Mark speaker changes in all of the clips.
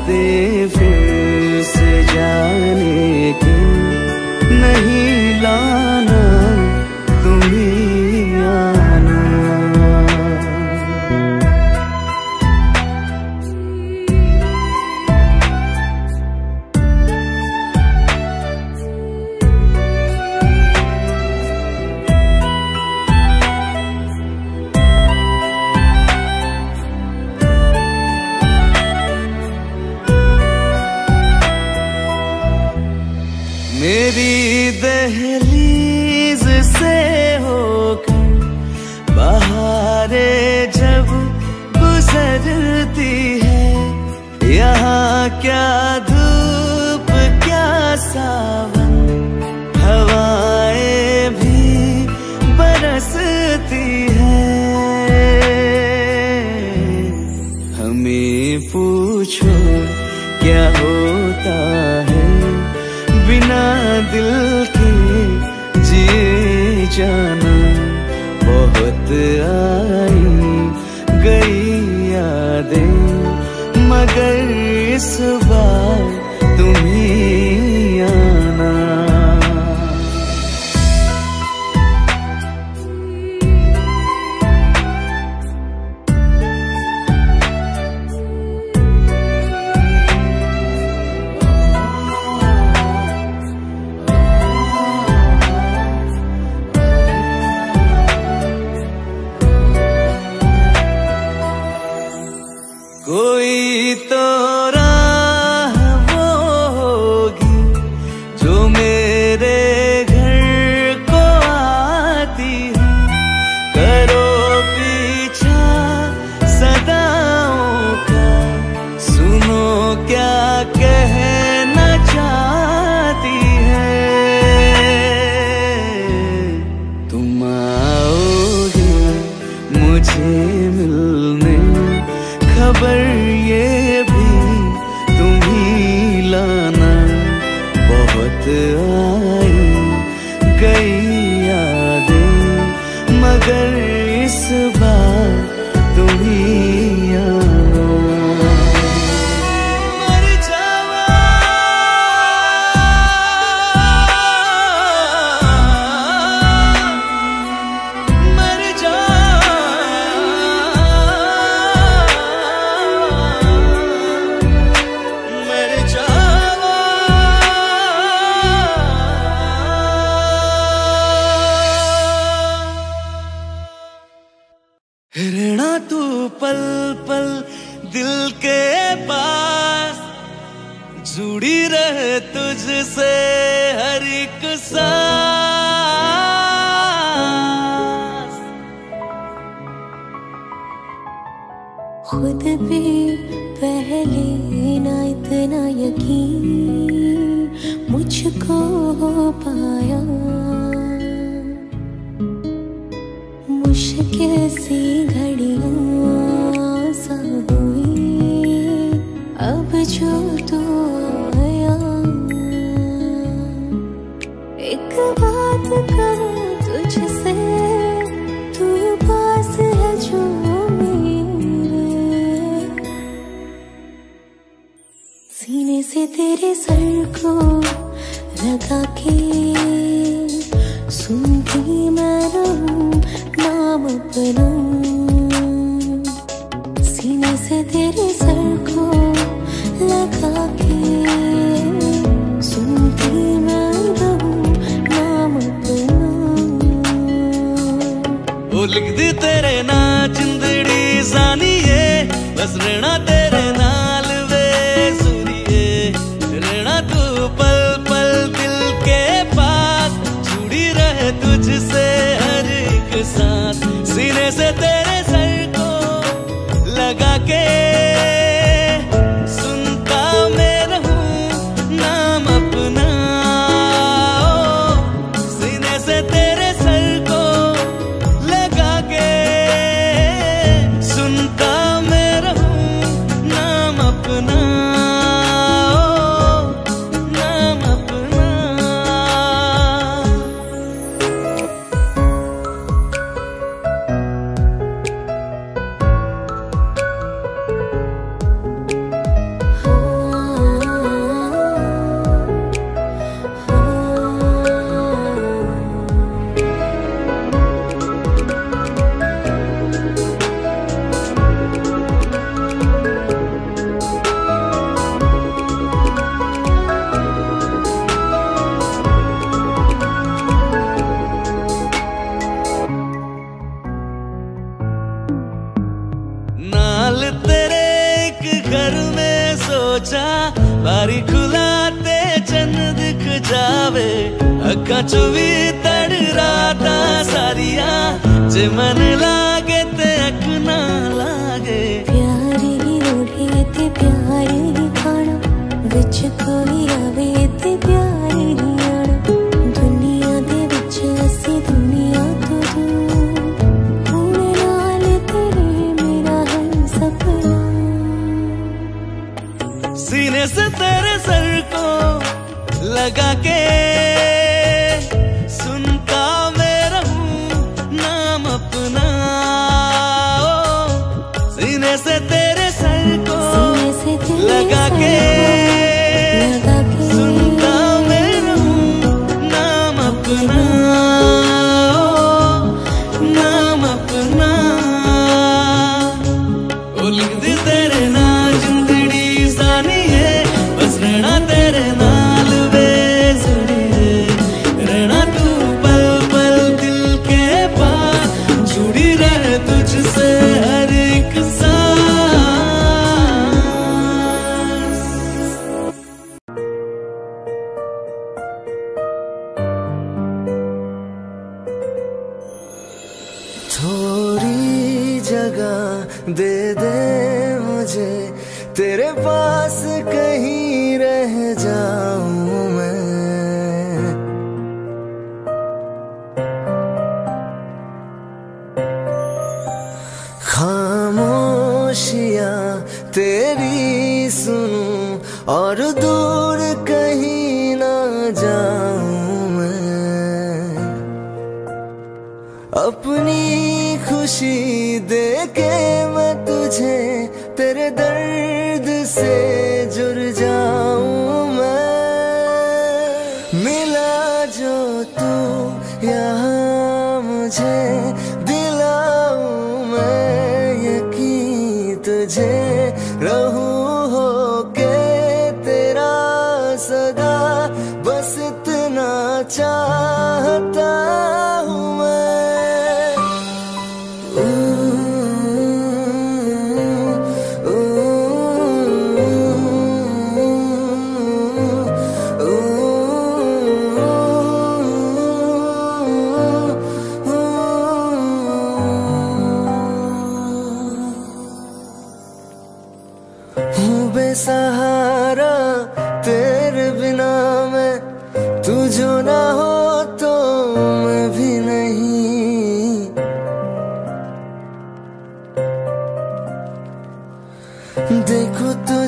Speaker 1: इरादे फिर से जाने की नहीं लाना मगर इस बार।
Speaker 2: मुझको हो पाया। मुश्किल सी घड़ियाँ सा हुई। अब जो तू आया। एक बात कहूँ तुझसे, तू पास है जो सीने से तेरे सर को लगा के सुनती मैं रहूँ नाम अपना सीने से तेरे सर को लगा के सुनती मैं रहूँ नाम
Speaker 1: वो लिख दी तेरे
Speaker 2: ना चिंदड़ी है
Speaker 3: बस रहना तेरे नाल तेरे एक घर में सोचा, बारी खुलाते चंद दिख जावे। अखा चुवी तड़ राता सारिया, जे मन लागे ते अख ना लागे। प्यारी रोटी ते प्यारी खाना, विच कोई आवे लगा के तू यहाँ मुझे दिलाऊ मैं यकीन तुझे रहूँ हो के तेरा सदा बस इतना चाहता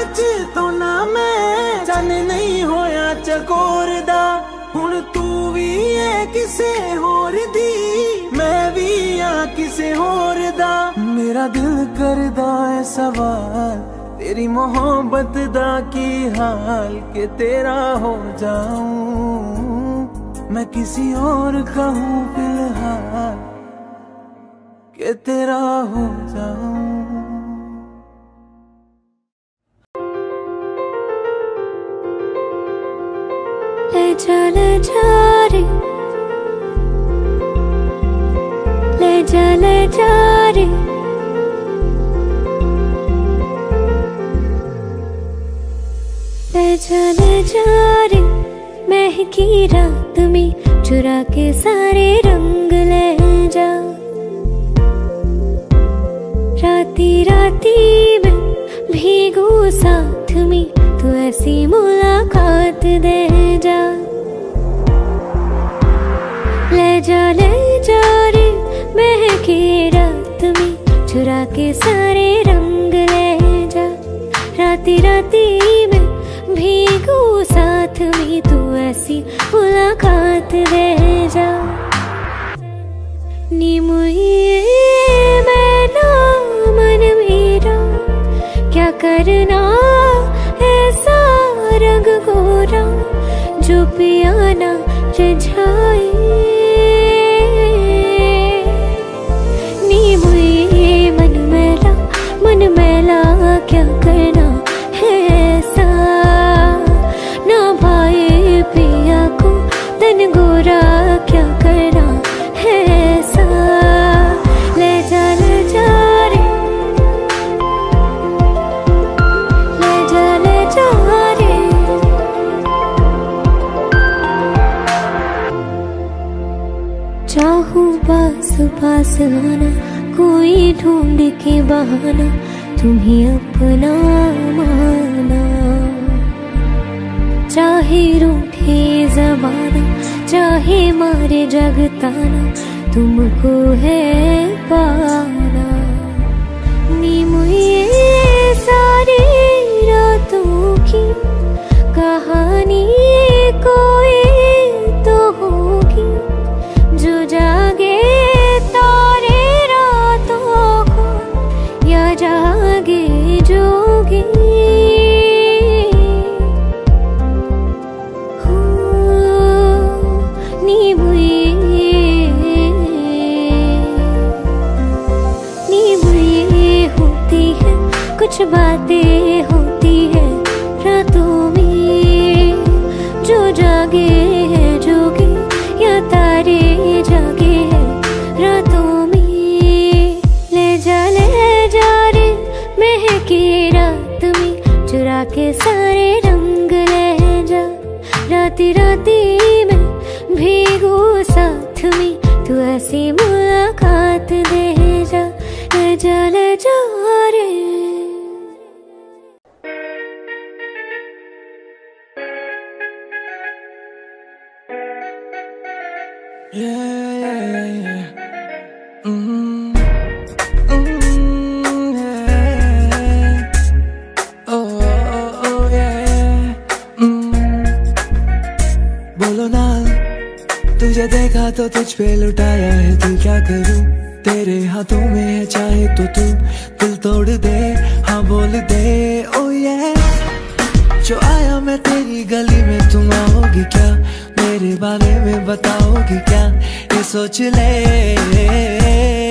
Speaker 4: ਵਜੇ ਤੋਂ ਨਾ ਮੈਂ ਚੰਨ ਨਹੀਂ ਹੋਇਆ ਚਕੋਰ ਦਾ। ਹੁਣ ਤੂੰ ਵੀ ਏ ਕਿਸੇ ਹੋਰ ਦੀ, ਮੈਂ ਵੀ ਆ ਕਿਸੇ ਹੋਰ ਦਾ। ਮੇਰਾ ਦਿਲ ਕਰਦਾ ਐ ਸਵਾਲ, ਤੇਰੀ ਮੁਹੱਬਤ ਦਾ ਕੀ ਹਾਲ? ਕਿ ਤੇਰਾ ਹੋ
Speaker 2: ਜਾਉਂ ਮੈਂ ਕਿਸੇ ਹੋਰ ਕਹੂੰ ਫਿਲਹਾਲ, ਕਿ ਤੇਰਾ ਹੋ ਜਾਉਂ चुरा के सारे रंग ले जा। राती राती में भीगू साथ में तू ऐसी मुलाकात दे जा। महके रात में चुरा के सारे रंग ले जा। राती राती में भीगू साथ में, तू ऐसी मुलाकात दे जा। नी मैं ना मन मेरा, क्या करना ऐसा रंग गोरा, जो पियाना चाहूँ पास पास आना कोई ढूंढ के बहाना, तुम्हें अपना माना। चाहे रूठे जमाना, चाहे मारे जगताना, तुमको है पाना। नी मुझे सारी रातों की कहानी कोई तो
Speaker 5: तुझ पे लुटाया है, तू क्या करूँ? तेरे हाथों में है चाहे तो तू दिल तोड़ दे हाँ बोल दे ओ ये जो आया मैं तेरी गली में, तुम आओगी क्या? मेरे बारे में बताओगी क्या? ये सोच ले।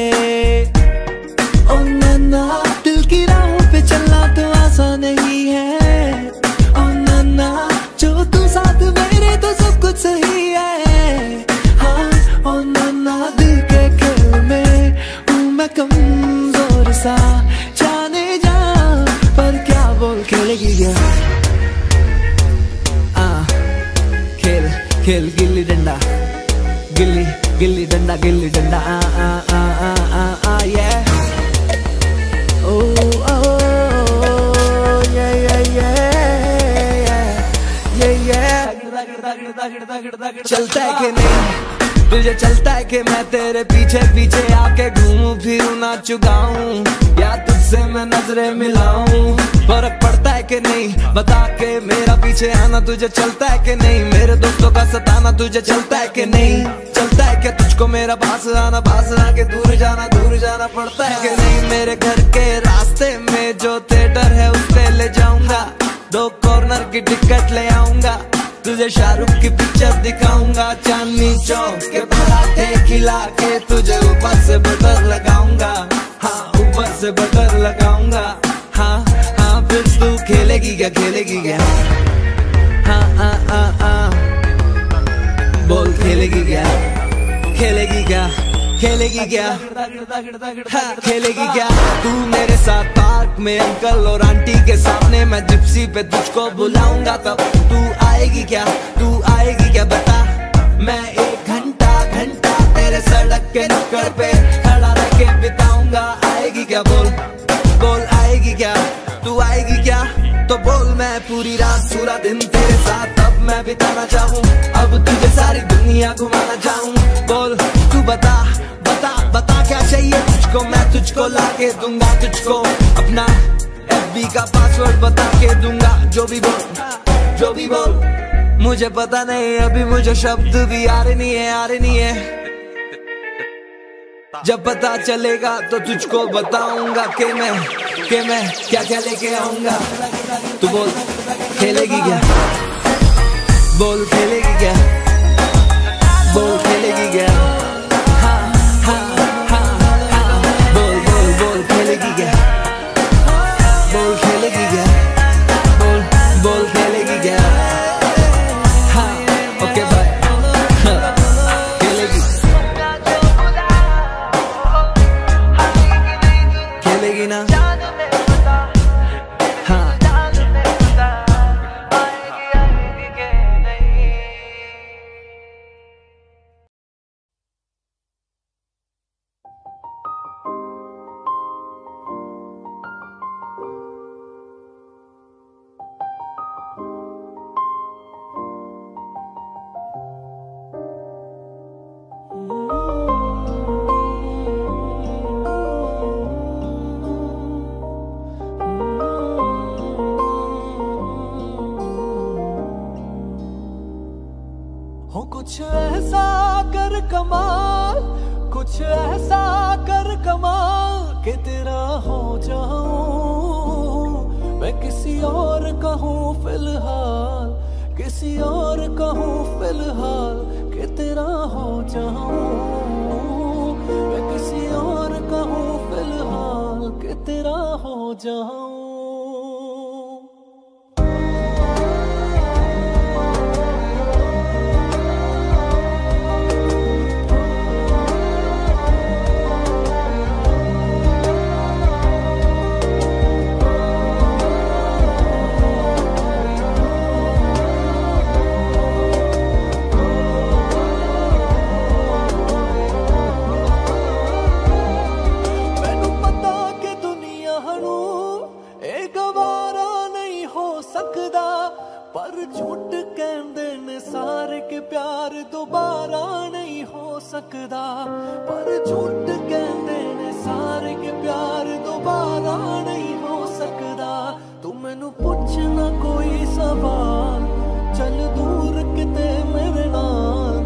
Speaker 5: तुझे चलता है कि नहीं? मेरे दोस्तों का सताना तुझे चलता है कि नहीं? चलता है कि तुझको मेरा पास आना पास आके दूर जाना दूर जाना पड़ता है कि नहीं? मेरे घर के रास्ते में जो थिएटर है, उस पे ले जाऊँगा। दो कॉर्नर की टिकट ले आऊँगा। तुझे शाहरुख की पिक्चर दिखाऊँगा। चांदनी चौक के पराठे खिला क्या हाँ, खेलेगी क्या? तू मेरे साथ पार्क में अंकल और आंटी के सामने मैं जिप्सी पे तुझको बुलाऊँगा तब तू आएगी क्या? तू आएगी क्या? बता। मैं एक घंटा घंटा तेरे सड़क के नुक्कड़ पे खड़ा रह के बिताऊँगा। आएगी क्या? बोल। बोल आएगी क्या? तू आएगी क्या? तो बोल मैं पूरी रात पूरा दिन तेरे साथ। अब मैं बिताना चाहूँ अब तुझे सारी दुनिया घुमाना चाहूँ। बोल तू बता। तुझको ला के दूँगा, तुझको अपना एफबी का पासवर्ड बता के दूँगा। जो भी बोल, जो भी बोल, मुझे पता नहीं, अभी मुझे शब्द भी आ रहे नहीं है आ रहे नहीं है। जब पता चलेगा तो तुझको बताऊँगा कि मैं कि मैं क्या क्या लेके आऊँगा। तू बोल, खेलेगी क्या? बोल, खेलेगी क्या? बोल, खेलेगी क्या?
Speaker 4: ਪਰ ਝੂਠ ਕਹਿੰਦੇ ਨੇ ਸਾਰੇ ਕਿ ਪਿਆਰ ਦੁਬਾਰਾ ਨਹੀਂ ਹੋ ਸਕਦਾ। ਪਰ ਝੂਠ ਕਹਿੰਦੇ ਨੇ ਸਾਰੇ ਕਿ ਪਿਆਰ ਦੁਬਾਰਾ ਨਹੀਂ ਹੋ ਸਕਦਾ। ਤੂੰ ਮੈਨੂੰ ਪੁੱਛਣਾ ਕੋਈ ਸਵਾਲ, ਚੱਲ ਦੂਰ ਕਿਤੇ ਮੇਰੇ ਨਾਲ।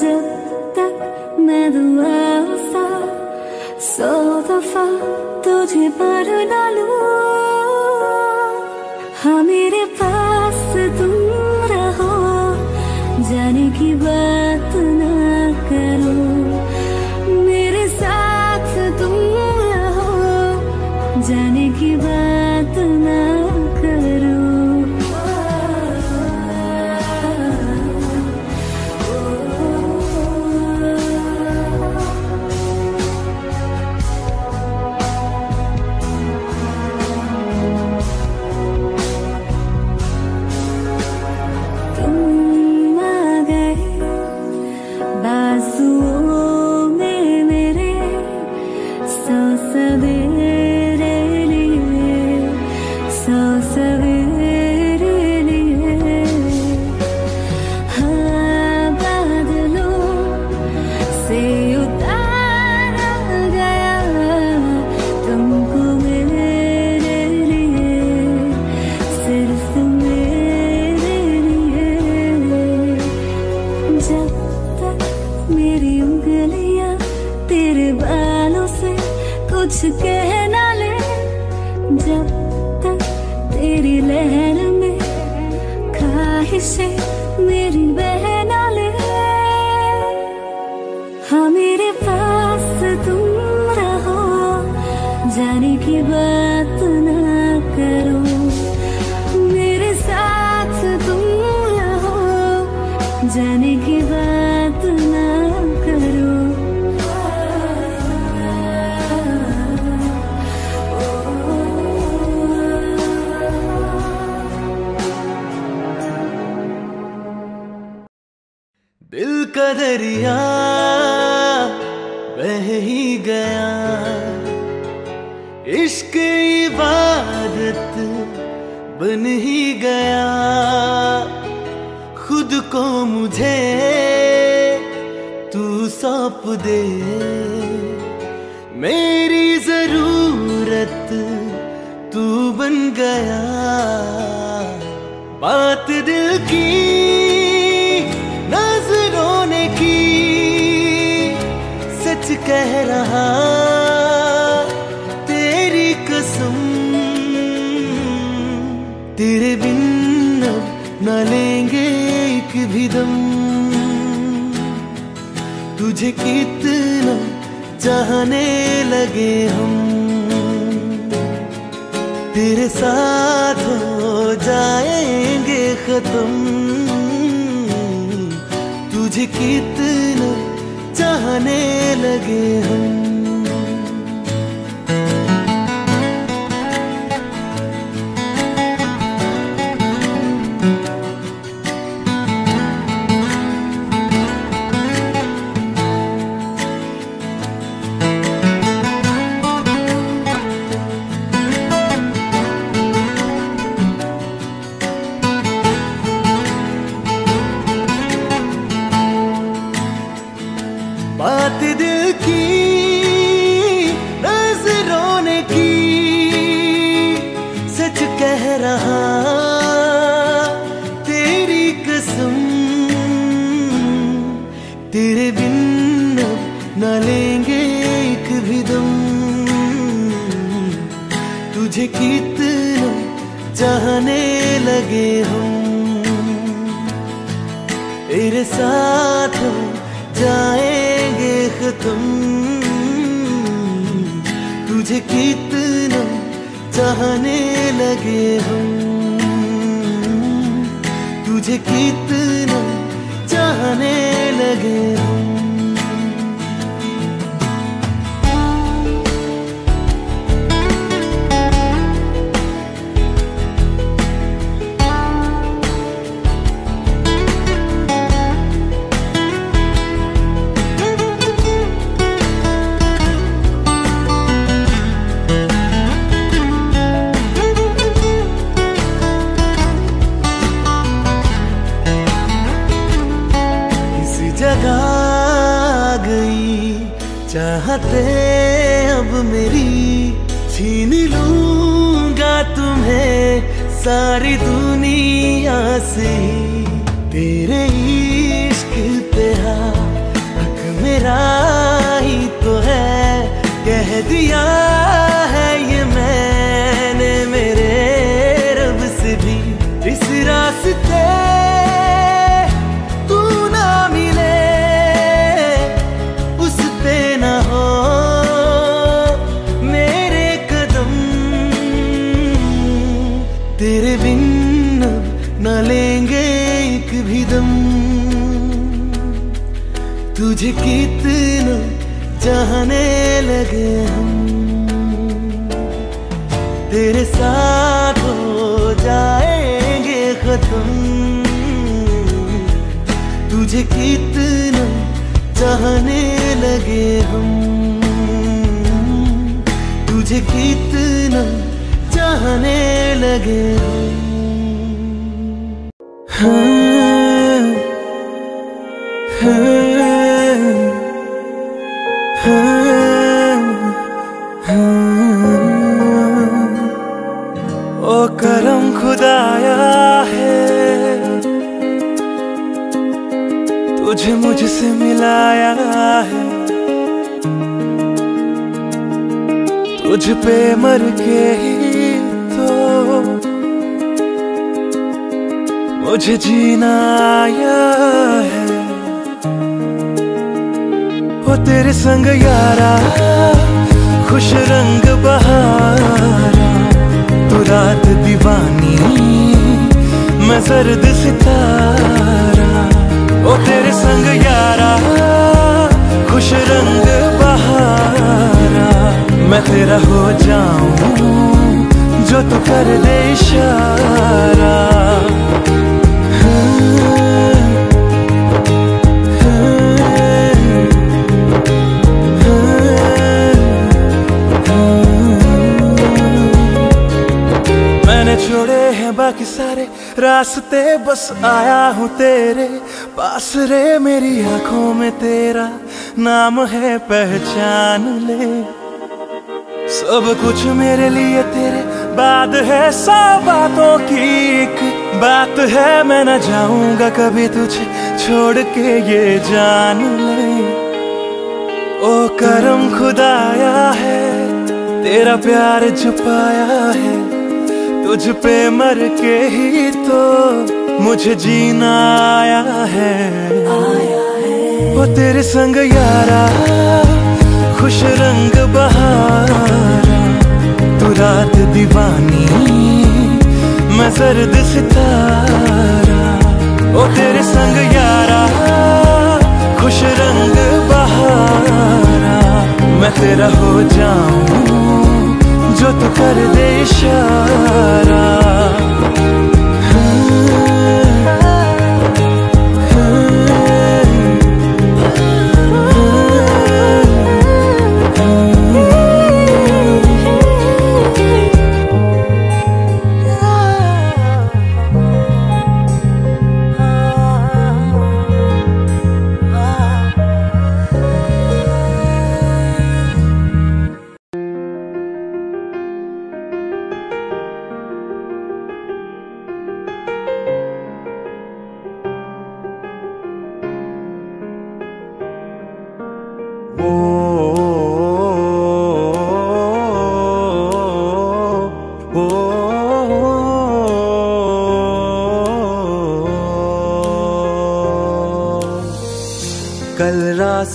Speaker 2: जब तक मैं दुआ सा सौ दफ़ा तुझे पर
Speaker 3: डालू इबादत बन ही गया। खुद को मुझे तू सौंप दे। मेरी ज़रूरत तू बन गया। बात दिल की, नज़रों ने की। सच कह रहा तेरे बिन अब न लेंगे एक भी दम। तुझे कितना चाहने लगे हम। तेरे साथ हो जाएँगे खत्म। तुझे कितना चाहने लगे हम। तुम। तुझे कितना चाहने लगे हम। तुझे कितना चाहने लगे मुझे जीना आया है। वो तेरे संग यारा, खुश रंग बहारा। तू रात दीवानी, मैं सर्द सितारा। ओ तेरे संग यारा, खुश रंग बहारा। मैं तेरा हो जाऊँ, जो तू कर दे इशारा। मैंने छोड़े हैं बाकी सारे। रास्ते बस आया हूँ तेरे पास रे। मेरी आँखों में तेरा नाम है, पहचान ले। सब कुछ मेरे लिए तेरे। बाद है सौ बातों की एक बात है। मैं न जाऊँगा कभी तुझे छोड़ के, ये जान ले। ओ करम खुदाया है, तेरा प्यार छुपाया है। तुझ पे मर के ही तो मुझे जीना आया है। वो तेरे संग यारा, खुश रंग बहारा। तू रात दीवानी, मैं सर्द सितारा। ओ तेरे संग यारा, खुश रंग बहारा। मैं तेरा हो जाऊँ जो तू कर दे इशारा।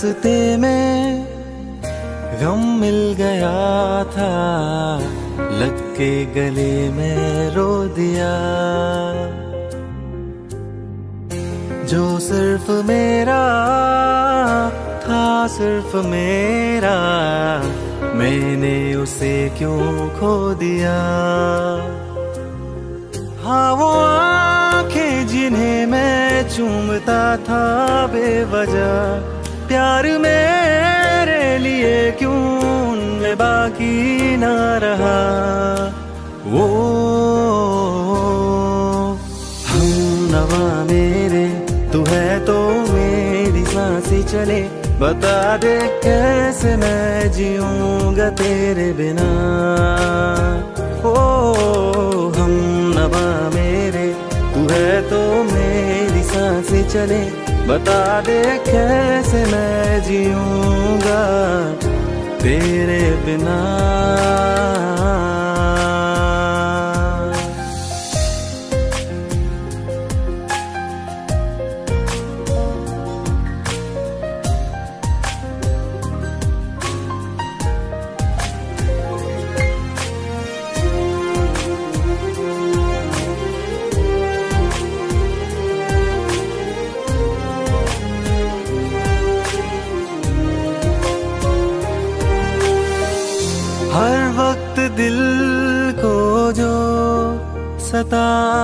Speaker 3: रास्ते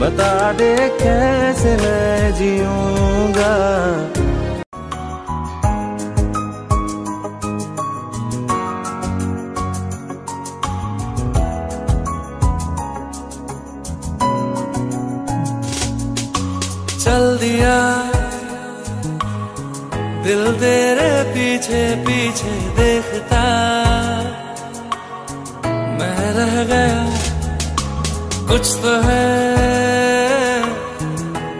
Speaker 3: बता दे कैसे मैं जीऊँगा?
Speaker 1: चल दिया, दिल तेरे पीछे पीछे देखता। मैं रह गया, कुछ तो है।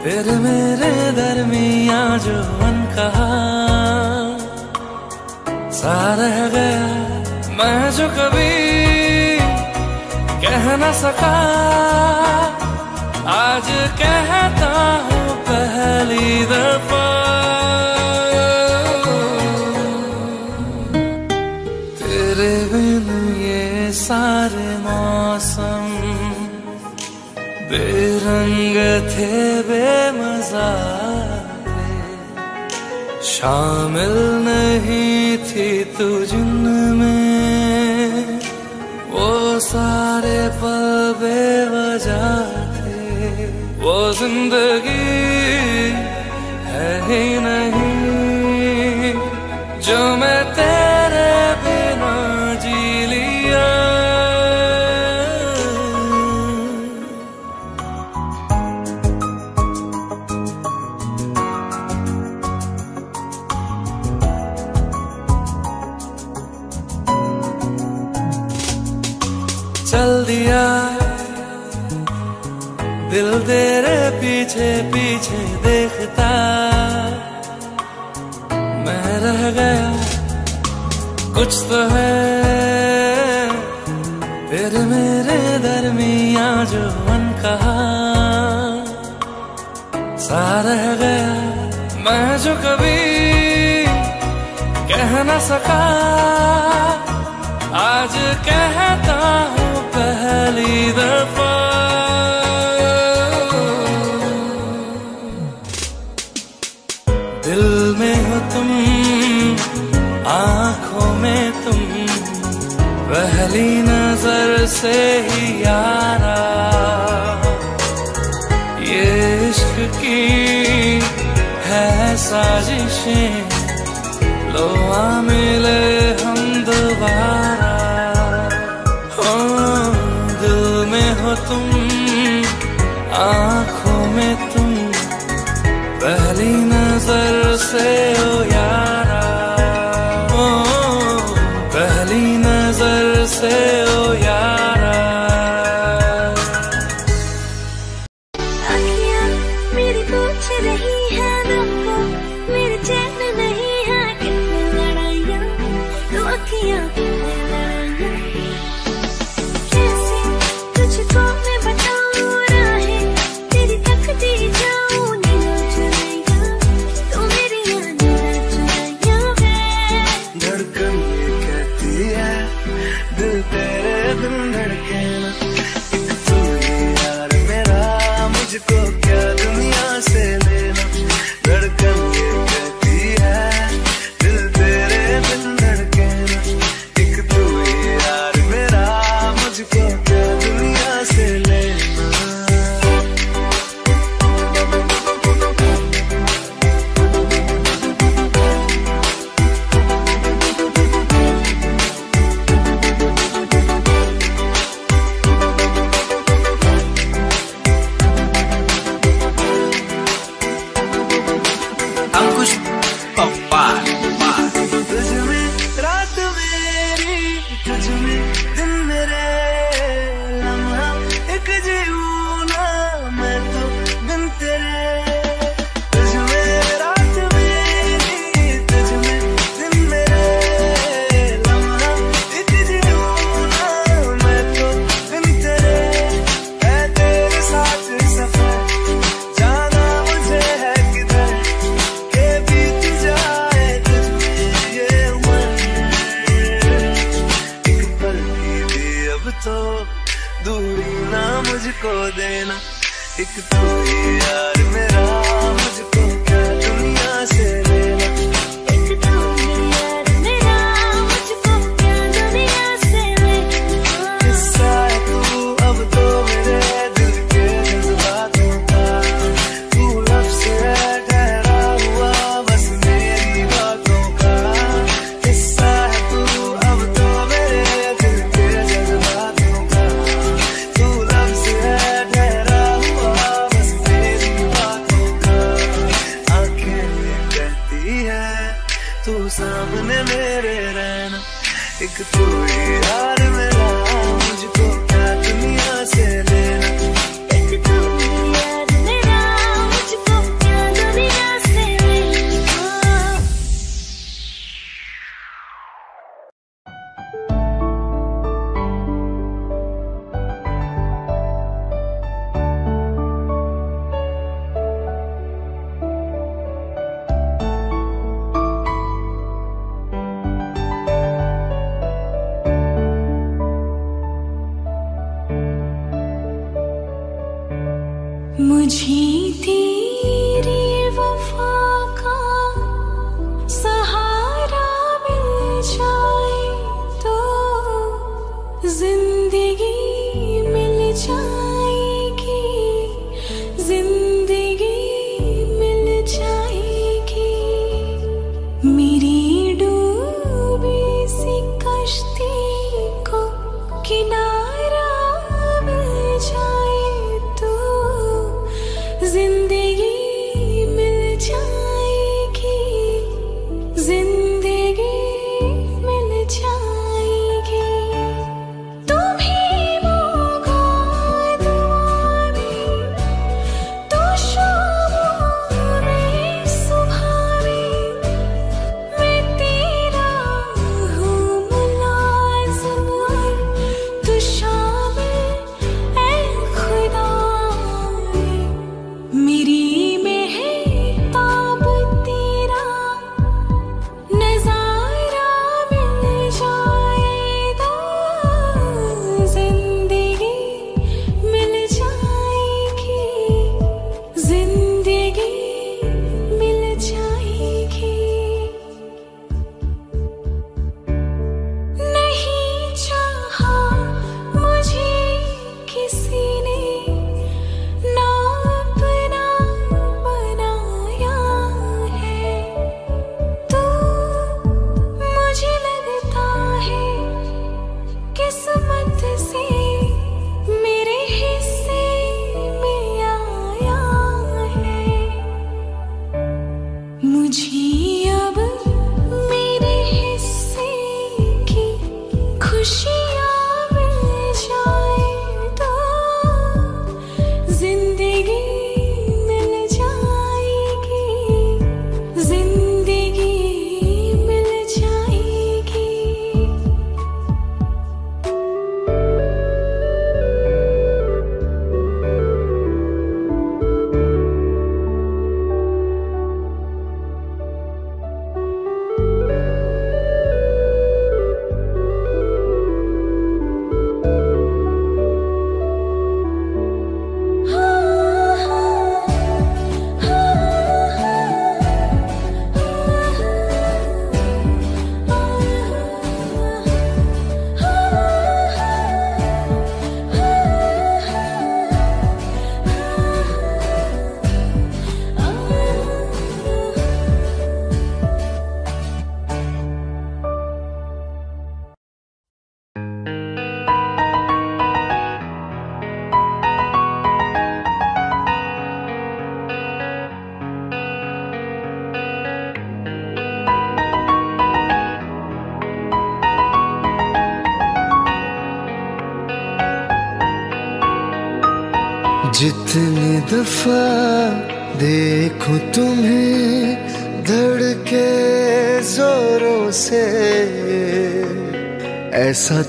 Speaker 1: फिर मेरे दरमिया जो मन कहा सा रह गया मैं जो कभी कह न सका। आज कहता हूँ पहली दफ़ा। बेरंग थे बेमजा शामिल नहीं थी तू जिनमें वो सारे पल बेवजह थे। वो ज़िंदगी है ही नहीं। देखता मैं रह गया। कुछ तो है। फिर मेरे दरमिया जो मन कहा। सा रह गया। मैं जो कभी कह न सका। आज कहता से ही यारा। ये इश्क की है साजिशें लोहा मिले
Speaker 3: ये है दिल तेरे बिन धड़के ना एक यार मेरा मुझको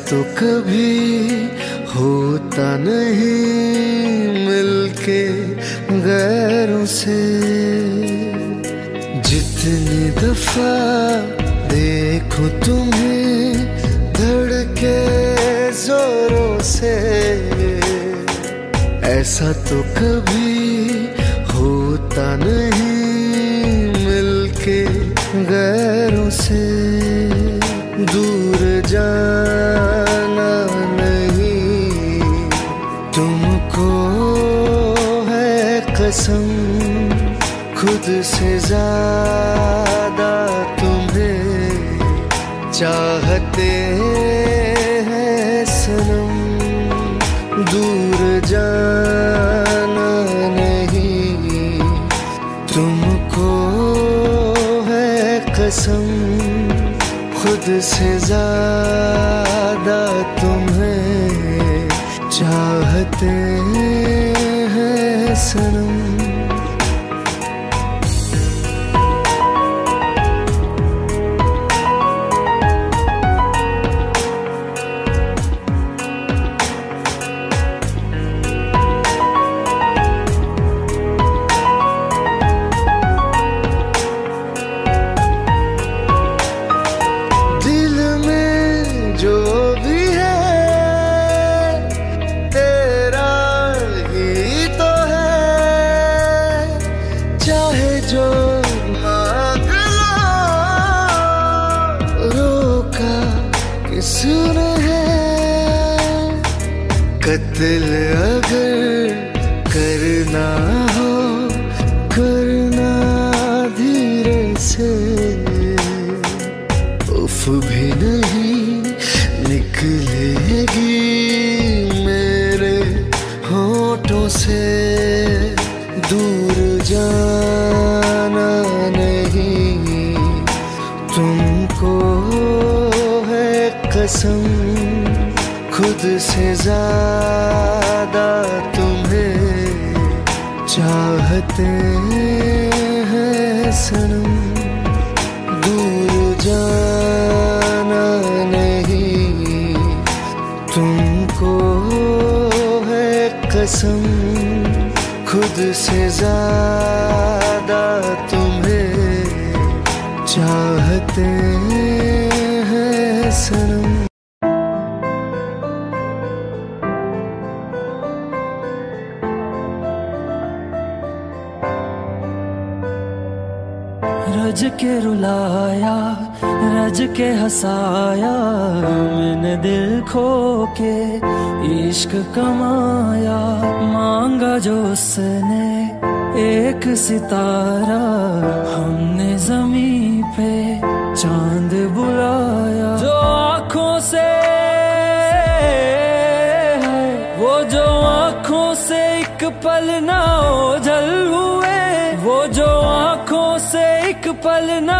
Speaker 3: तो कभी होता नहीं मिलके गैरों से। जितनी दफ़ा देखो तुम्हें धड़के जोरों से। ऐसा तो कभी होता नहीं मिलके गैरों से। से ज़्यादा तुम्हें चाहते हैं सनम। दूर जाना नहीं। तुमको है कसम खुद से है कसम खुद से ज़्यादा तुम्हें चाहते हैं सनम
Speaker 1: रज के रुलाया रज के हंसाया, मैंने दिल खो के इश्क कमाया। मांगा जो उसने एक सितारा, हमने जमी पे चाँद बुलाया। जो आँखों से वो जो आँखों से एक पल ना ओझल हुए। वो जो आँखों से एक पल ना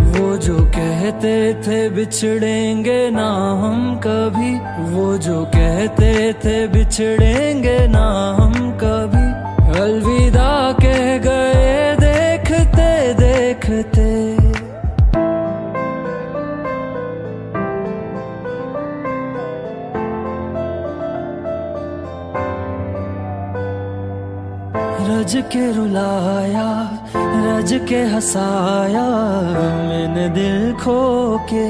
Speaker 1: जो कहते थे बिछड़ेंगे ना हम कभी। वो जो कहते थे बिछड़ेंगे ना हम कभी। अलविदा कह गए रज के रुलाया, रज के हंसाया, मैंने दिल खो के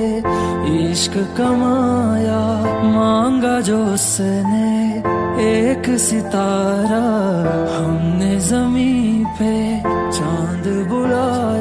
Speaker 1: इश्क कमाया। मांगा जो उसने एक सितारा, हमने जमी पे चाँद बुलाया।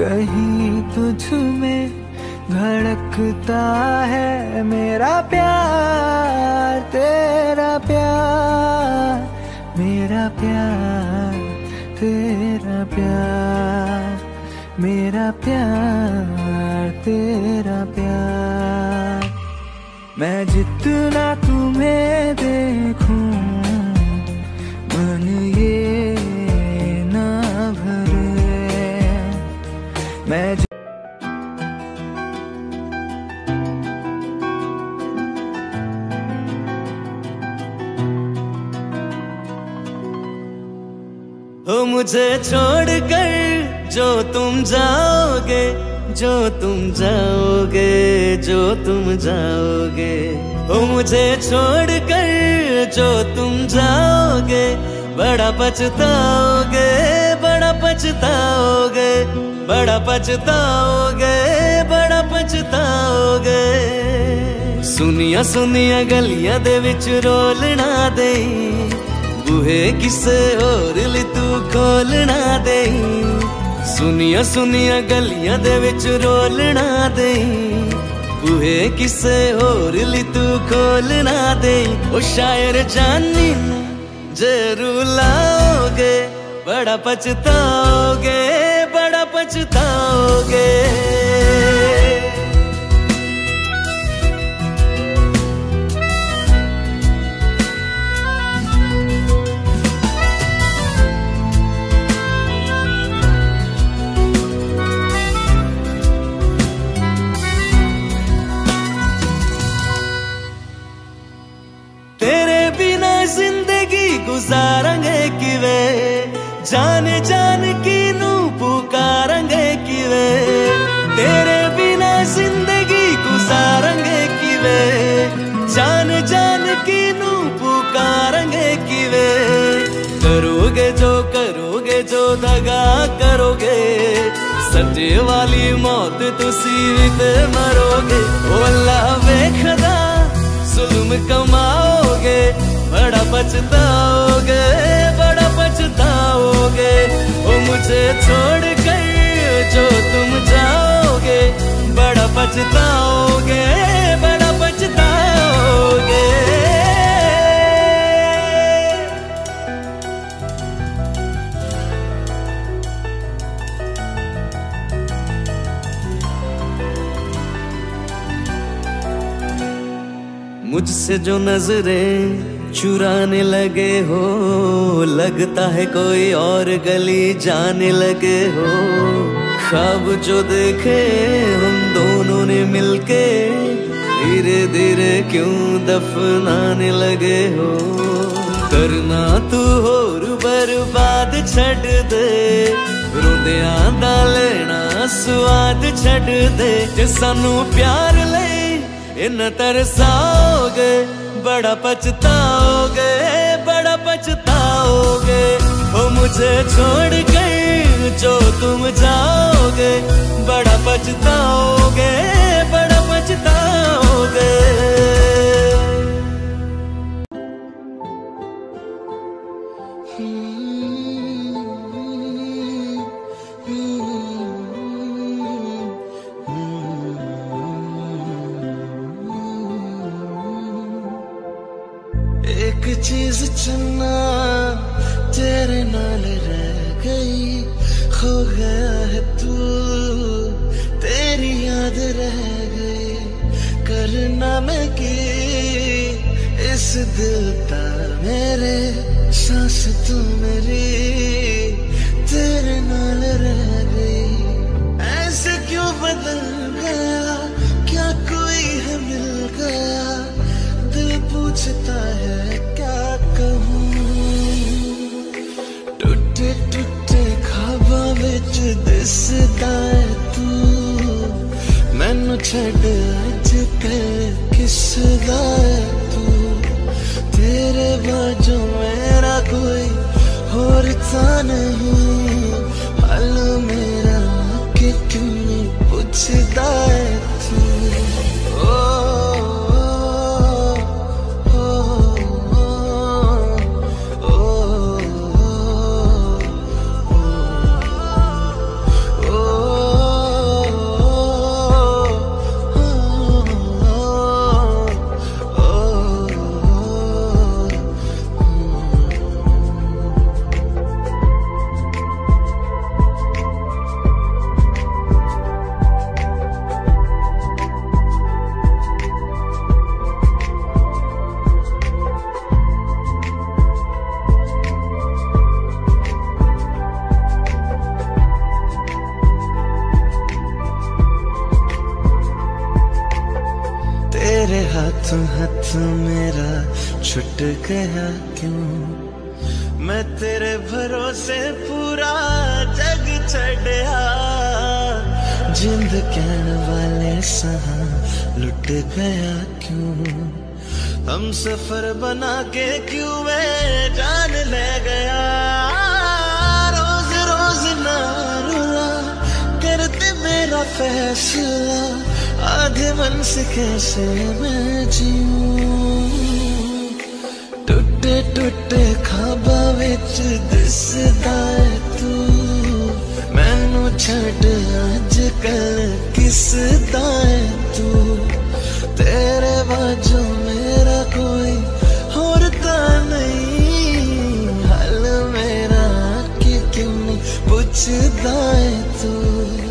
Speaker 6: कहीं तुझ में धड़कता है मेरा प्यार, तेरा प्यार, मेरा प्यार, तेरा प्यार, मेरा प्यार, तेरा प्यार। मैं जितना तुम्हें देखूँ
Speaker 7: मुझे छोड़ कर जो तुम जाओगे, जो तुम जाओगे, जो तुम जाओगे। हो मुझे छोड़ कर जो तुम जाओगे, बड़ा पछताओगे बड़ा पछताओगे बड़ा पछताओगे बड़ा पछताओगे। सुनिया सुनिया गलियाँ दे विच रोलना दे बूहे किसे और ली तू खोलना दे। सुनिया सुनिया गलियाँ दे विच रोलना दे। बूहे किसे होर ली तू खोलना दे। ओ शायर जानी ज़रूर लाओगे, बड़ा पछताओगे बड़ा पछताओगे। गुजारेंगे किवे, जाने जान की नू पुकारेंगे किवे। तेरे बिना ज़िंदगी गुजारेंगे किवे, जान जान की नू पुकारेंगे किवे। करोगे जो करोगे, जो दगा करोगे सजे वाली मौत तुसी मरोगे। ओ अल्लाह वेखदा जुल्म कमाओगे बड़ा पछताओगे बड़ा पछताओगे। ओ मुझे छोड़ कर जो तुम जाओगे, बड़ा पछताओगे बड़ा पछताओगे। मुझसे जो नज़रें चुराने लगे हो, लगता है कोई और गली जाने लगे हो। ख्वाब जो देखे हम दोनों ने मिलके, धीरे धीरे क्यों दफनाने लगे हो? करना तू होर बर्बाद छड़ दे, रोंदिया दा लेना स्वाद छड़ दे। जे सानू प्यार ले इन तरसाओगे, बड़ा पछताओगे बड़ा पछताओगे। वो मुझे छोड़ कर जो तुम जाओगे, बड़ा पछताओगे बड़ा पछताओगे।
Speaker 3: चुनना तेरे नाल रह गई खो गया है तू। तेरी याद रह गई, करना मैं की? इस दिल ता मेरे, सांस तू मेरी। तेरे नाल रह गई, ऐसे क्यों बदल गया? क्या कोई है मिल गया? दिल पूछता है विच दिसदा तू मैनू छड़ अज कल किसदा तू तेरे बाजू मेरा कोई होर था नहीं हाल मेरा कि हाथों हाथ मेरा छुट गया क्यों?
Speaker 1: मैं तेरे भरोसे पूरा जग छड़िया जिंद कहण वाले सहा लुट गया क्यों? हम सफ़र बना के क्यों वे जान ले गया? रोज रोज ना रुला करते मेरा फैसला। आधे मन से कैसे मैं जीऊं? टूटे टूटे खाबा विच दिसदा है तू। मैनू छड़ आज कल किसदा है तू? तेरे बाजू मेरा
Speaker 3: कोई होरता नहीं। हाल मेरा कि क्यों पूछदा है तू।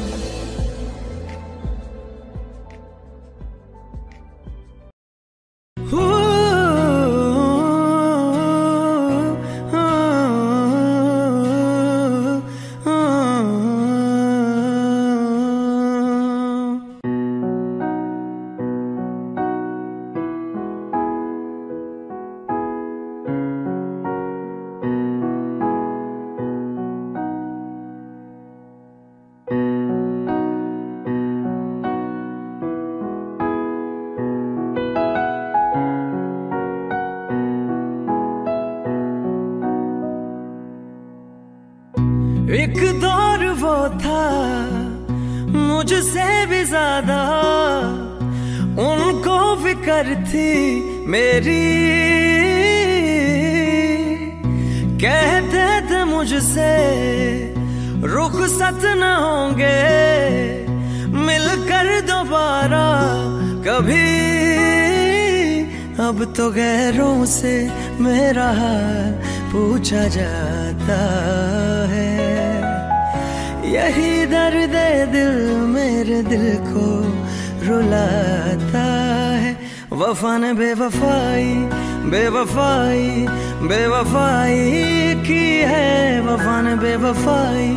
Speaker 3: मेरी। कहते थे मुझसे, रुखसत न होंगे, मिलकर दोबारा कभी। अब तो गैरों से मेरा हाल पूछा जाता है। यही दर्द दिल मेरे दिल को रुलाता है। वफा ने बेवफाई बेवफाई बेवफाई की है। वफा ने बेवफाई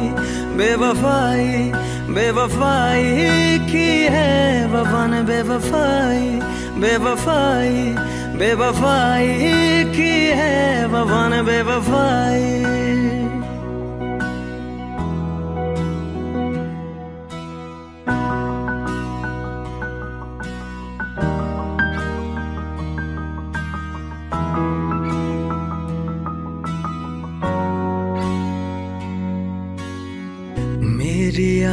Speaker 3: बेवफाई बेवफाई की है। वफा ने बेवफाई बेवफाई बेवफाई की है। वफा ने बेवफाई।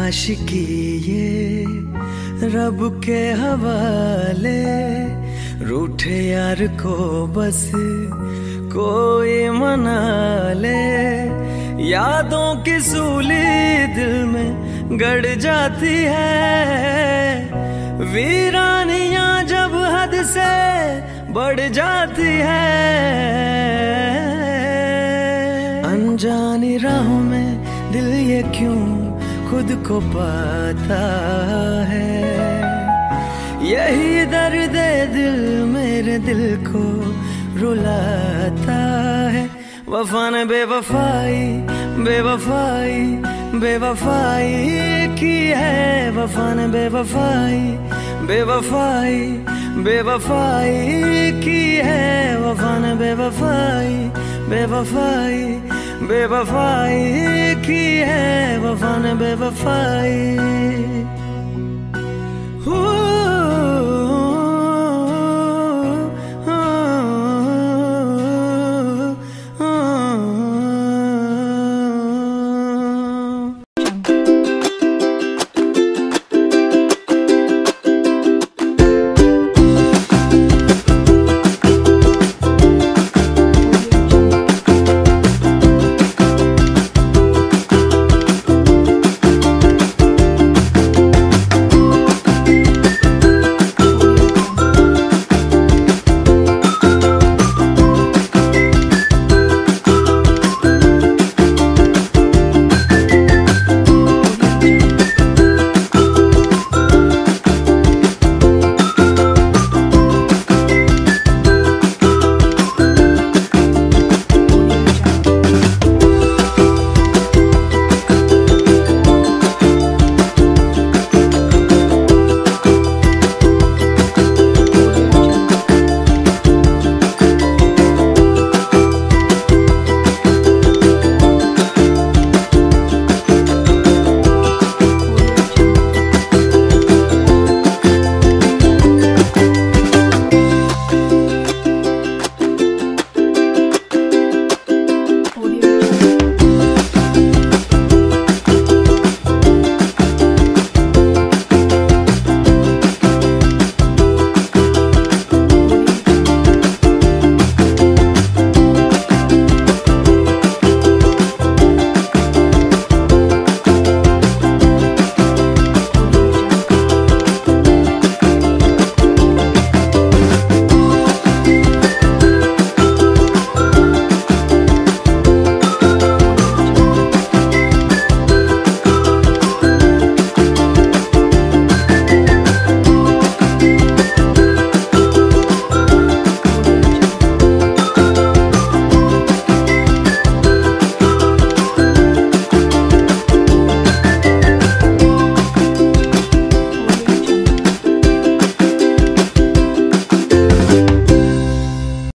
Speaker 3: आशिकी ये रब के हवाले, रूठे यार को बस, कोई मना ले यादों की सूली दिल में गड़ जाती है, वीरानियाँ जब हद से बढ़ जाती है। अनजानी राहों में दिल ये क्यों खुद को पाता है। यही दर्द दिल मेरे दिल को रुलाता है। वफा ने बेवफाई बेवफाई बेवफाई की है वफा ने बेवफाई बेवफाई बेवफाई की है। वफा ने बेवफाई बेवफाई बेवफाई की है वफा ने बेवफाई।